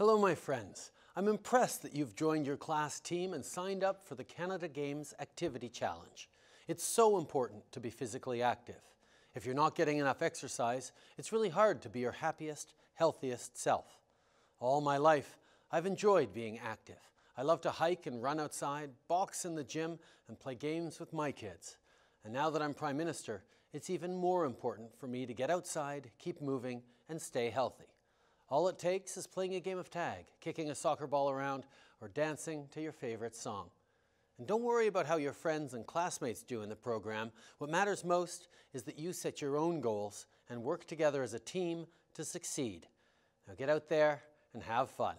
Hello, my friends. I'm impressed that you've joined your class team and signed up for the Canada Games Activity Challenge. It's so important to be physically active. If you're not getting enough exercise, it's really hard to be your happiest, healthiest self. All my life, I've enjoyed being active. I love to hike and run outside, box in the gym, and play games with my kids. And now that I'm Prime Minister, it's even more important for me to get outside, keep moving, and stay healthy. All it takes is playing a game of tag, kicking a soccer ball around, or dancing to your favorite song. And don't worry about how your friends and classmates do in the program. What matters most is that you set your own goals and work together as a team to succeed. Now get out there and have fun.